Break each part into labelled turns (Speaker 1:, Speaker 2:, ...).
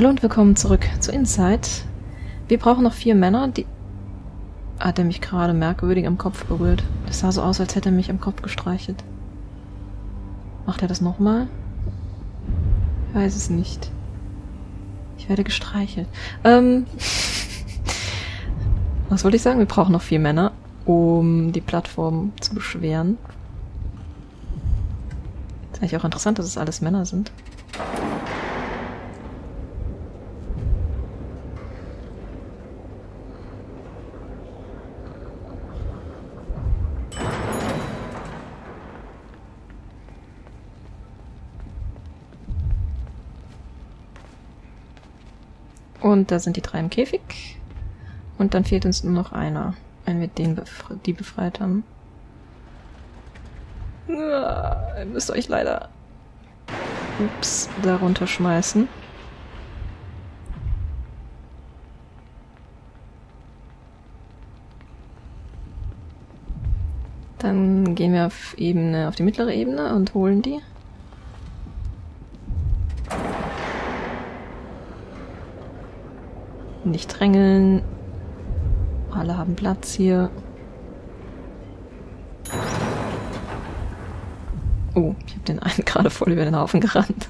Speaker 1: Hallo und willkommen zurück zu Inside. Wir brauchen noch vier Männer, die... Hat er mich gerade merkwürdig am Kopf berührt. Das sah so aus, als hätte er mich am Kopf gestreichelt. Macht er das nochmal? Ich weiß es nicht. Ich werde gestreichelt. Ähm... Was wollte ich sagen? Wir brauchen noch vier Männer, um die Plattform zu beschweren. Ist eigentlich auch interessant, dass es alles Männer sind. Und da sind die drei im Käfig. Und dann fehlt uns nur noch einer. Ein mit denen befre die befreit haben. Ja, ihr müsst euch leider ups, darunter schmeißen. Dann gehen wir auf Ebene, auf die mittlere Ebene und holen die. Nicht drängeln. Alle haben Platz hier. Oh, ich habe den einen gerade voll über den Haufen gerannt.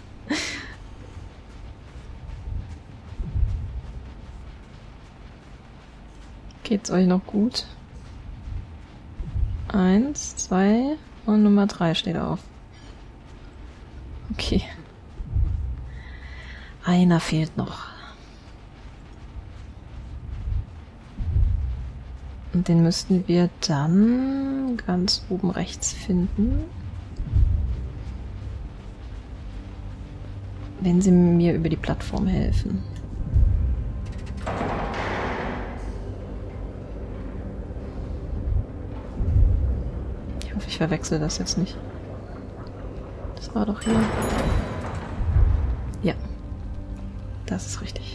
Speaker 1: Geht's euch noch gut? Eins, zwei und Nummer drei steht auf. Okay. Einer fehlt noch. Und den müssten wir dann ganz oben rechts finden. Wenn sie mir über die Plattform helfen. Ich hoffe, ich verwechsel das jetzt nicht. Das war doch hier. Ja. Das ist richtig.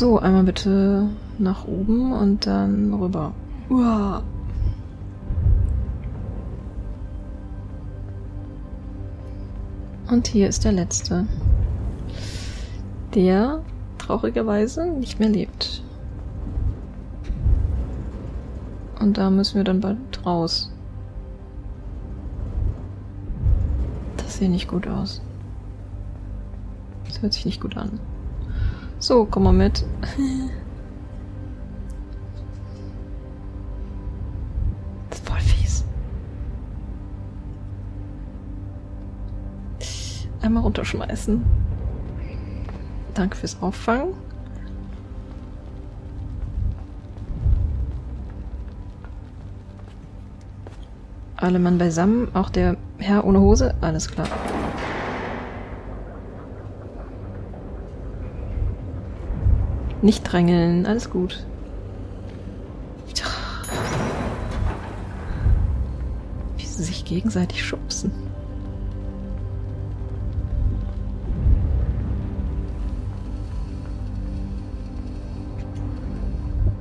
Speaker 1: So, einmal bitte nach oben und dann rüber. Uah. Und hier ist der letzte. Der traurigerweise nicht mehr lebt. Und da müssen wir dann bald raus. Das sieht nicht gut aus. Das hört sich nicht gut an. So, komm mal mit. Das ist voll fies. Einmal runterschmeißen. Danke fürs Auffangen. Alle Mann beisammen, auch der Herr ohne Hose, alles klar. Nicht drängeln, alles gut. Wie sie sich gegenseitig schubsen.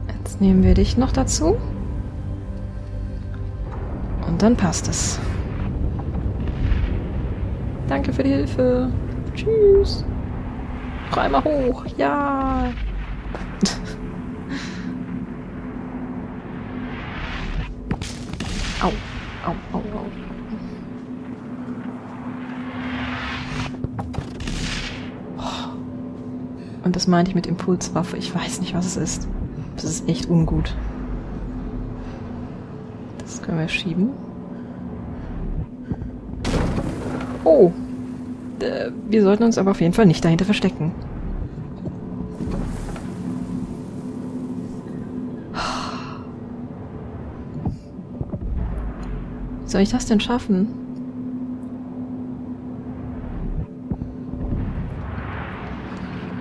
Speaker 1: Jetzt nehmen wir dich noch dazu. Und dann passt es. Danke für die Hilfe. Tschüss. Noch einmal hoch. Ja. Au, au, au. Und das meinte ich mit Impulswaffe. Ich weiß nicht, was es ist. Das ist echt ungut. Das können wir schieben. Oh. Äh, wir sollten uns aber auf jeden Fall nicht dahinter verstecken. Soll ich das denn schaffen?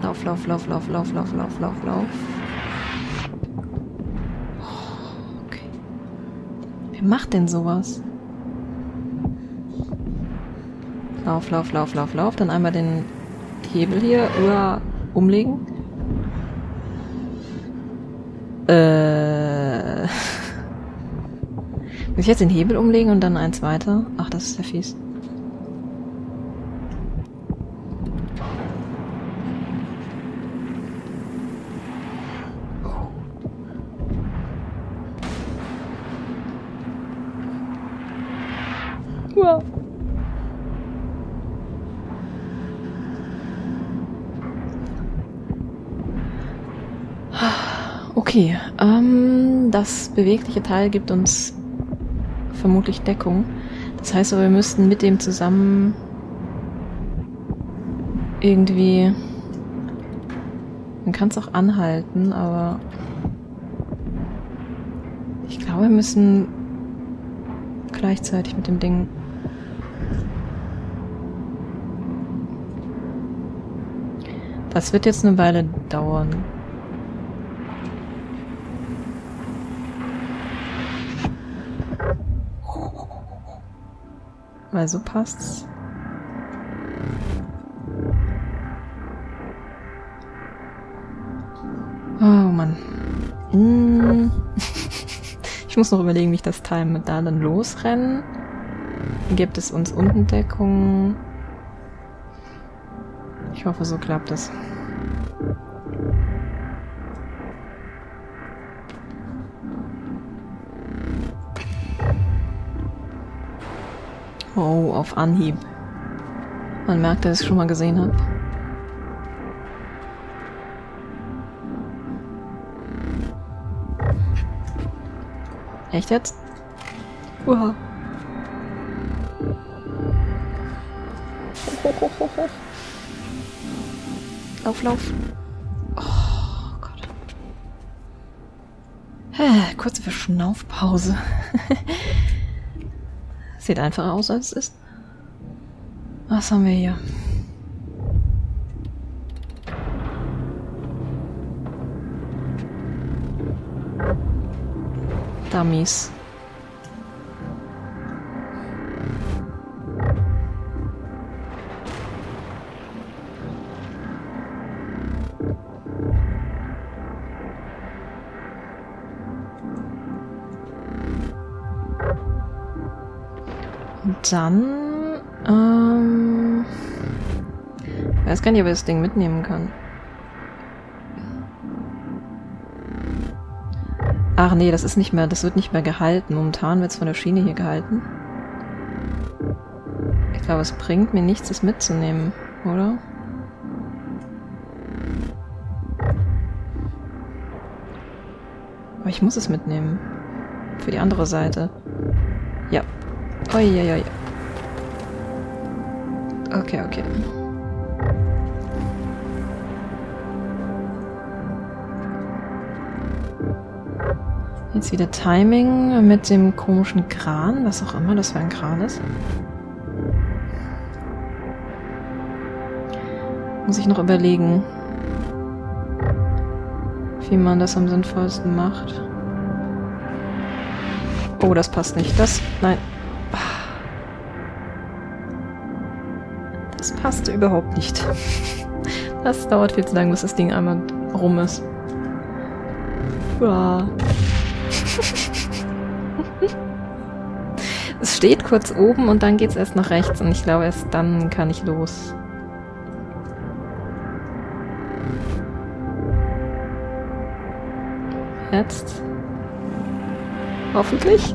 Speaker 1: Lauf, lauf, lauf, lauf, lauf, lauf, lauf, lauf, lauf. Okay. Wer macht denn sowas? Lauf, lauf, lauf, lauf, lauf. Dann einmal den Hebel hier über umlegen. Äh. Muss ich jetzt den Hebel umlegen und dann eins weiter? Ach, das ist ja fies. Okay, ähm, das bewegliche Teil gibt uns vermutlich Deckung. Das heißt aber, wir müssten mit dem zusammen irgendwie... Man kann es auch anhalten, aber ich glaube, wir müssen gleichzeitig mit dem Ding Das wird jetzt eine Weile dauern. Weil so passt's. Oh Mann. Hm. Ich muss noch überlegen, wie ich das Teil mit da dann losrennen. Gibt es uns unten Deckung? Ich hoffe, so klappt es. Oh, auf Anhieb. Man merkt, dass ich es schon mal gesehen habe. Echt jetzt? Uha. Lauf, lauf. Oh Gott. Hä, kurze Verschnaufpause. Sieht einfacher aus, als es ist. Was haben wir hier? Dummies. Dann, ähm, ich weiß gar nicht, ob ich das Ding mitnehmen kann. Ach nee, das ist nicht mehr, das wird nicht mehr gehalten. Momentan wird es von der Schiene hier gehalten. Ich glaube, es bringt mir nichts, das mitzunehmen, oder? Aber ich muss es mitnehmen. Für die andere Seite. Uiuiui. Okay, okay. Jetzt wieder Timing mit dem komischen Kran, was auch immer das für ein Kran ist. Muss ich noch überlegen, wie man das am sinnvollsten macht. Oh, das passt nicht. Das, nein. Das passte überhaupt nicht. Das dauert viel zu lang, bis das Ding einmal rum ist. Ja. es steht kurz oben und dann geht es erst nach rechts und ich glaube, erst dann kann ich los. Jetzt. Hoffentlich.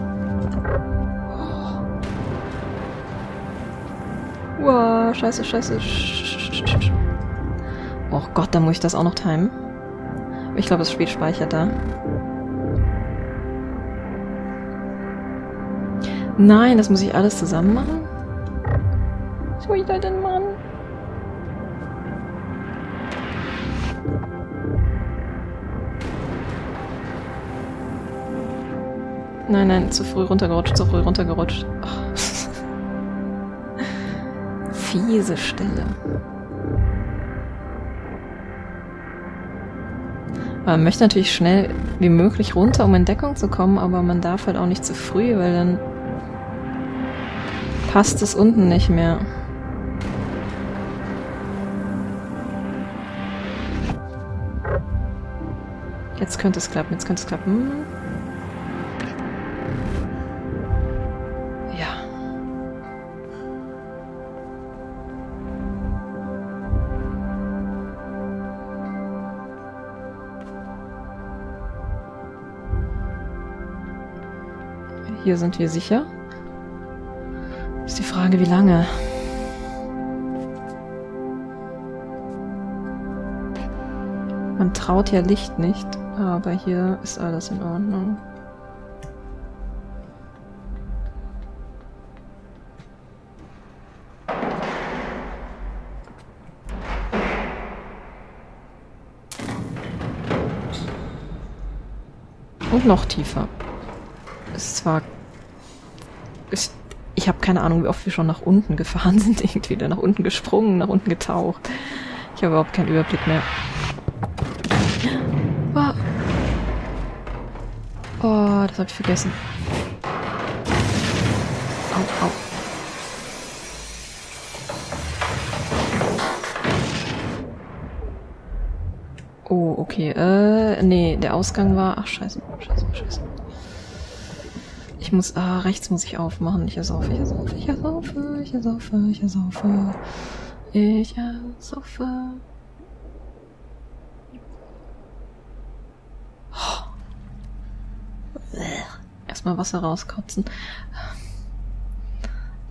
Speaker 1: Wow, scheiße, scheiße. Oh Gott, da muss ich das auch noch timen. Ich glaube, das Spiel speichert da. Nein, das muss ich alles zusammen machen? Was soll ich da denn machen? Nein, nein, zu früh runtergerutscht, zu früh runtergerutscht. Ach fiese Stelle. Man möchte natürlich schnell wie möglich runter, um in Deckung zu kommen, aber man darf halt auch nicht zu früh, weil dann passt es unten nicht mehr. Jetzt könnte es klappen, jetzt könnte es klappen. Hier sind wir sicher. Ist die Frage, wie lange. Man traut ja Licht nicht. Aber hier ist alles in Ordnung. Und noch tiefer. Ist zwar... Ich habe keine Ahnung, wie oft wir schon nach unten gefahren sind. Irgendwie nach unten gesprungen, nach unten getaucht. Ich habe überhaupt keinen Überblick mehr. Oh, das habe ich vergessen. Au, au. Oh, okay. Äh, nee, der Ausgang war... Ach, scheiße, scheiße, scheiße. Ich muss... Ah, rechts muss ich aufmachen. Ich ersaufe, ich ersaufe, ich ersaufe, ich ersaufe, ich ersaufe. Ich ersaufe. Erstmal Wasser rauskotzen.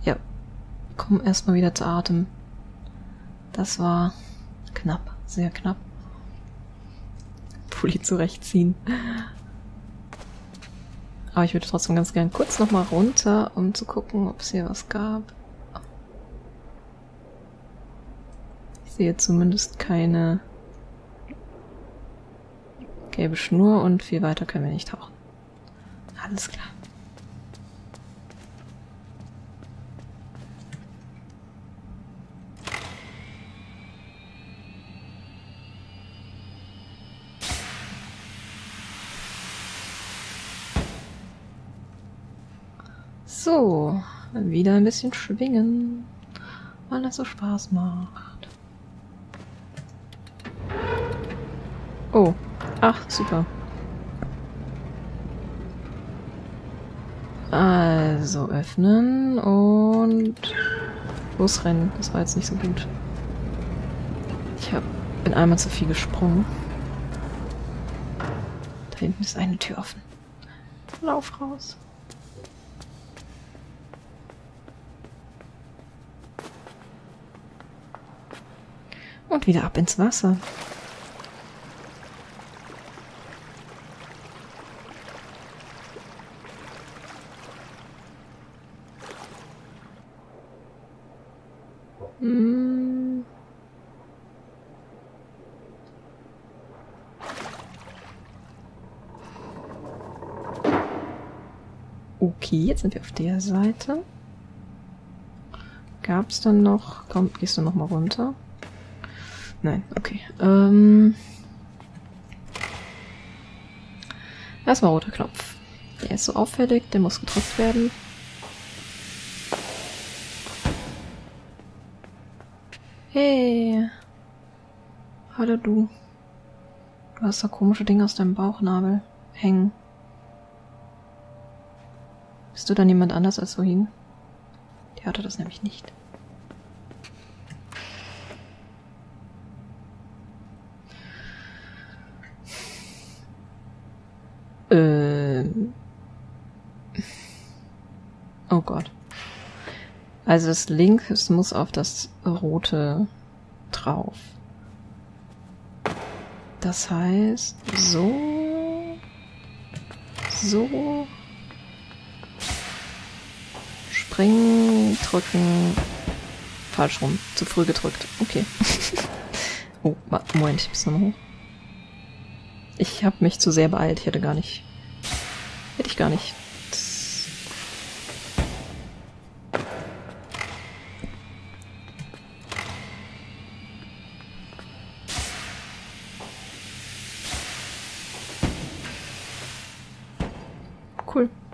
Speaker 1: Ja, komm erstmal wieder zu Atem. Das war knapp, sehr knapp. Pulli zurechtziehen. Aber ich würde trotzdem ganz gern kurz nochmal runter, um zu gucken, ob es hier was gab. Ich sehe zumindest keine gelbe Schnur und viel weiter können wir nicht tauchen. Alles klar. So, wieder ein bisschen schwingen, weil das so Spaß macht. Oh, ach, super. Also öffnen und losrennen. Das war jetzt nicht so gut. Ich hab, bin einmal zu viel gesprungen. Da hinten ist eine Tür offen. Lauf raus. Und wieder ab ins Wasser. Okay, jetzt sind wir auf der Seite. Gab es dann noch... Komm, gehst du noch mal runter? Nein, okay. Ähm... Erstmal roter Knopf. Der ist so auffällig, der muss gedrückt werden. Hey. Hallo du. Du hast da komische Dinge aus deinem Bauchnabel hängen. Bist du dann jemand anders als Sohin? Die hatte das nämlich nicht. Gott. Also das Link, es muss auf das rote drauf. Das heißt, so, so, Springen, drücken. Falsch rum. Zu früh gedrückt. Okay. oh, Moment, ich muss nochmal hoch. Ich habe mich zu sehr beeilt. Ich hätte gar nicht... Hätte ich gar nicht.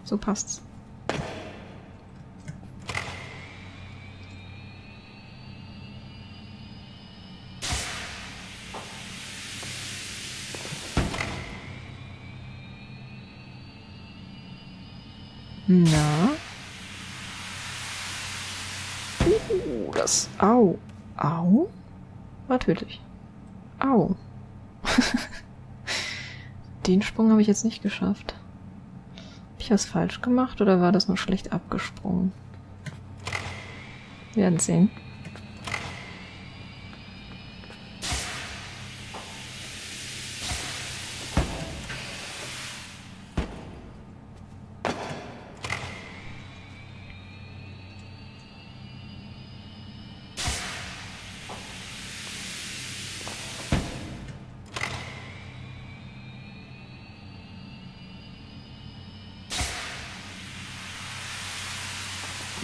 Speaker 1: So passt's. Na? Uh, das... Au. Au? War tödlich. Au. Den Sprung habe ich jetzt nicht geschafft. Ich was falsch gemacht oder war das nur schlecht abgesprungen? Wir werden sehen.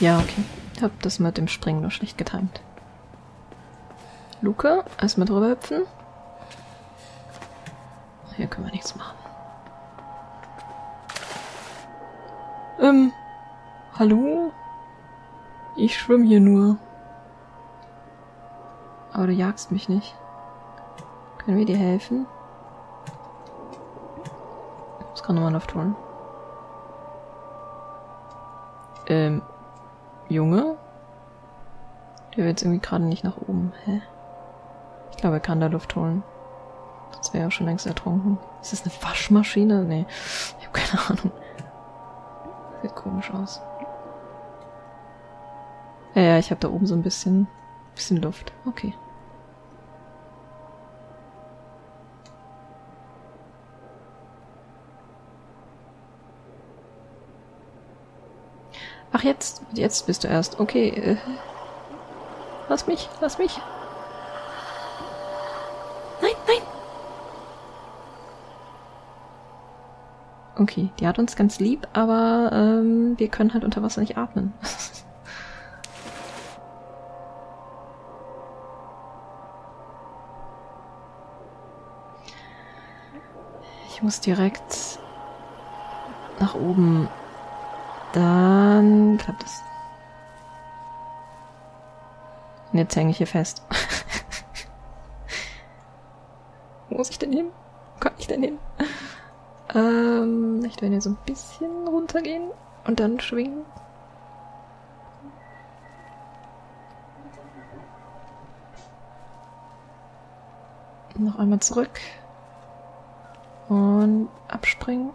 Speaker 1: Ja, okay. Ich hab das mit dem Springen nur schlecht getimt. Luke, erstmal drüber hüpfen. Hier können wir nichts machen. Ähm, hallo? Ich schwimme hier nur. Aber du jagst mich nicht. Können wir dir helfen? Ich muss gerade nochmal Luft holen. Ähm, Junge? Der will jetzt irgendwie gerade nicht nach oben. Hä? Ich glaube, er kann da Luft holen. Sonst wäre er schon längst ertrunken. Ist das eine Waschmaschine? Nee. Ich habe keine Ahnung. Sieht komisch aus. Ja, ja, ich habe da oben so ein bisschen, bisschen Luft. Okay. Ach, jetzt, jetzt bist du erst. Okay. Äh, lass mich, lass mich. Nein, nein. Okay, die hat uns ganz lieb, aber ähm, wir können halt unter Wasser nicht atmen. ich muss direkt nach oben dann klappt es. Und jetzt hänge ich hier fest. Wo muss ich denn hin? Wo kann ich denn hin? Ähm, ich werde hier so ein bisschen runtergehen und dann schwingen. Noch einmal zurück. Und abspringen.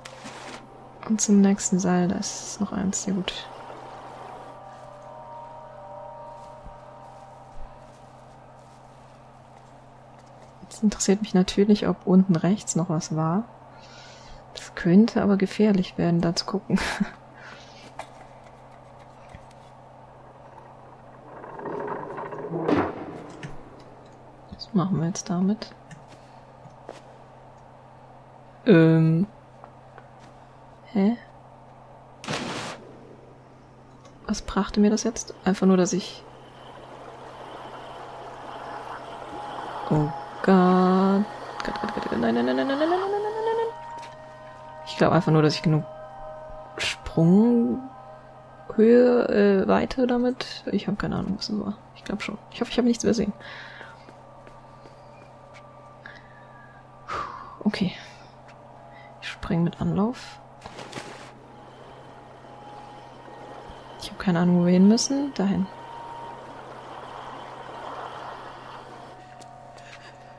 Speaker 1: Und zum nächsten Seil, da ist noch eins, sehr gut. Jetzt interessiert mich natürlich, ob unten rechts noch was war. Das könnte aber gefährlich werden, da zu gucken. Was machen wir jetzt damit? Ähm. Hä? Was brachte mir das jetzt? Einfach nur, dass ich... Oh Gott. Gott, Gott, Gott, nein, nein, nein, nein, nein, nein, nein, nein, nein, nein. Ich glaube einfach nur, dass ich genug Sprunghöhe, äh, Weite damit. Ich habe keine Ahnung, was das war. Ich glaube schon. Ich hoffe, ich habe nichts übersehen. Okay. Ich springe mit Anlauf. Keine Ahnung, wo wir hin müssen. Dahin.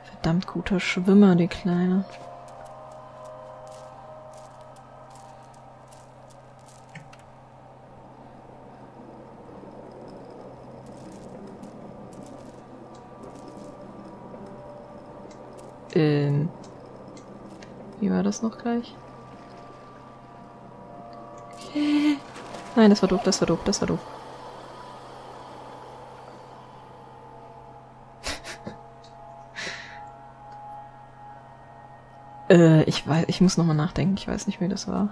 Speaker 1: Verdammt guter Schwimmer, die Kleine. Ähm. Wie war das noch gleich? Nein, das war doof, das war doof, das war doof. äh, ich weiß, ich muss nochmal nachdenken. Ich weiß nicht, wie das war.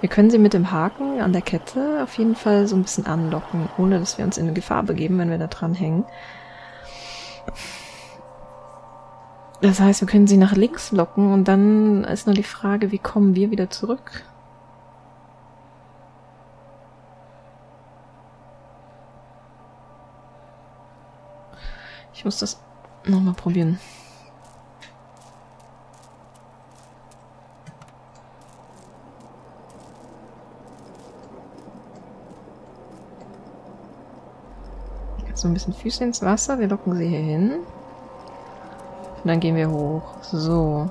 Speaker 1: Wir können sie mit dem Haken an der Kette auf jeden Fall so ein bisschen anlocken, ohne dass wir uns in Gefahr begeben, wenn wir da dran hängen. Das heißt, wir können sie nach links locken und dann ist nur die Frage, wie kommen wir wieder zurück? Ich muss das nochmal probieren. So ein bisschen Füße ins Wasser. Wir locken sie hier hin. Und dann gehen wir hoch. So.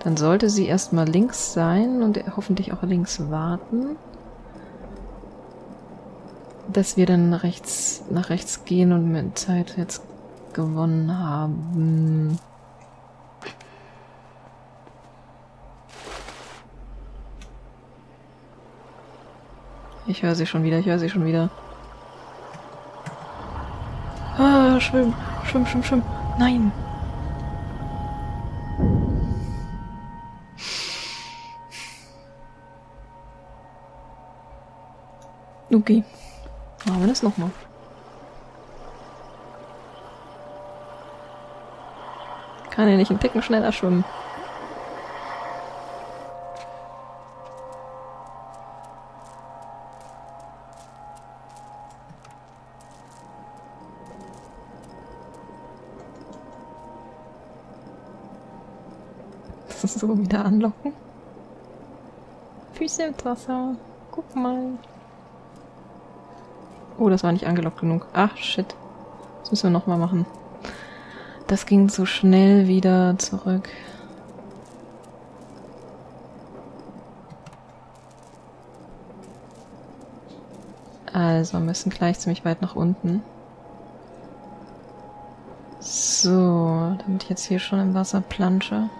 Speaker 1: Dann sollte sie erstmal links sein und hoffentlich auch links warten. Dass wir dann rechts, nach rechts gehen und mit Zeit jetzt gewonnen haben. Ich höre sie schon wieder, ich höre sie schon wieder. Ah, schwimm, schwimm, schwimm, schwimm. Nein. Okay. Machen wir das nochmal. Kann ja nicht ein Ticken schneller schwimmen. so wieder anlocken. Füße im Wasser. Guck mal. Oh, das war nicht angelockt genug. Ach, shit. Das müssen wir nochmal machen. Das ging zu schnell wieder zurück. Also, wir müssen gleich ziemlich weit nach unten. So, damit ich jetzt hier schon im Wasser plansche.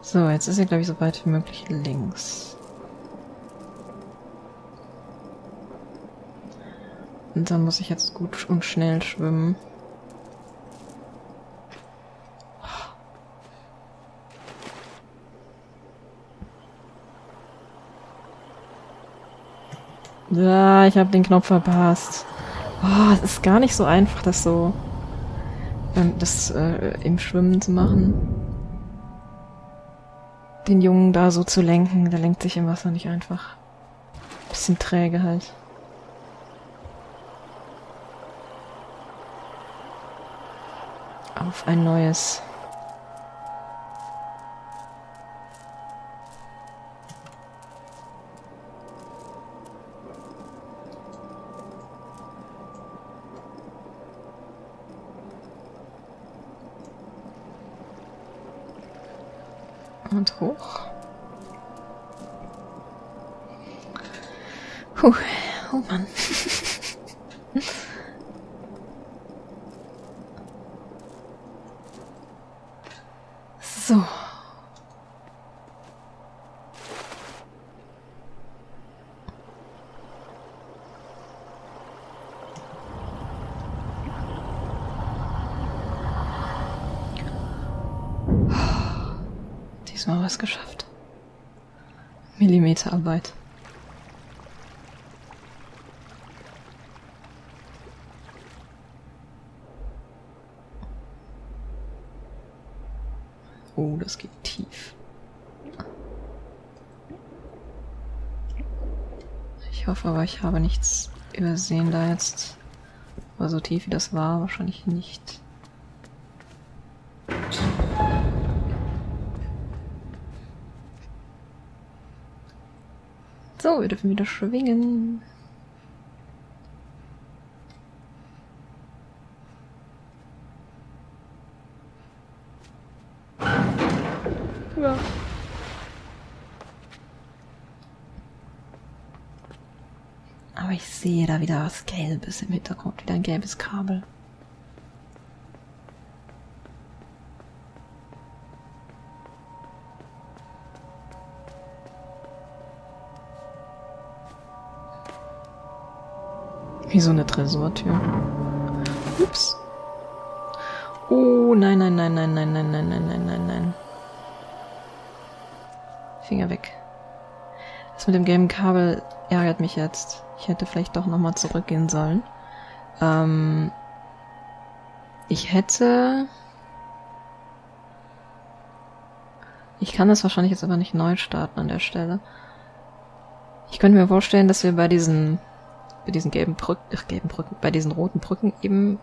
Speaker 1: So, jetzt ist sie, glaube ich, so weit wie möglich links. Und dann muss ich jetzt gut und schnell schwimmen. Ja, ich habe den Knopf verpasst. Oh, es ist gar nicht so einfach, das so ähm, das äh, im Schwimmen zu machen den Jungen da so zu lenken. Der lenkt sich im Wasser nicht einfach. Bisschen träge halt. Auf ein neues. Und hoch. Puh. Oh Mann. so. Diesmal was geschafft. Millimeterarbeit. Oh, das geht tief. Ich hoffe aber, ich habe nichts übersehen da jetzt. Aber so tief wie das war, wahrscheinlich nicht. Wir dürfen wieder schwingen. Ja. Aber ich sehe da wieder was Gelbes im Hintergrund, wieder ein gelbes Kabel. Wie so eine Tresortür. Ups. Oh, nein, nein, nein, nein, nein, nein, nein, nein, nein, nein, nein. Finger weg. Das mit dem gelben Kabel ärgert mich jetzt. Ich hätte vielleicht doch nochmal zurückgehen sollen. Ähm, ich hätte... Ich kann das wahrscheinlich jetzt aber nicht neu starten an der Stelle. Ich könnte mir vorstellen, dass wir bei diesen bei diesen gelben Brücken, ach, gelben Brücken, bei diesen roten Brücken eben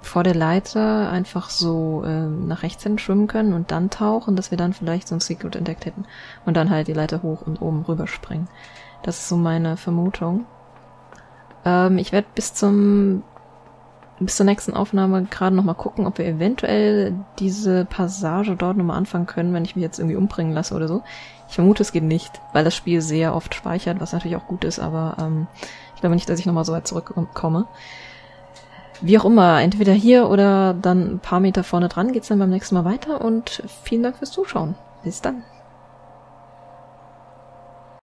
Speaker 1: vor der Leiter einfach so äh, nach rechts hin schwimmen können und dann tauchen, dass wir dann vielleicht so ein Secret entdeckt hätten und dann halt die Leiter hoch und oben rüberspringen. Das ist so meine Vermutung. Ähm, ich werde bis zum bis zur nächsten Aufnahme gerade nochmal gucken, ob wir eventuell diese Passage dort nochmal anfangen können, wenn ich mich jetzt irgendwie umbringen lasse oder so. Ich vermute, es geht nicht, weil das Spiel sehr oft speichert, was natürlich auch gut ist, aber ähm, ich glaube nicht, dass ich nochmal so weit zurückkomme. Wie auch immer, entweder hier oder dann ein paar Meter vorne dran geht's dann beim nächsten Mal weiter und vielen Dank fürs Zuschauen. Bis dann.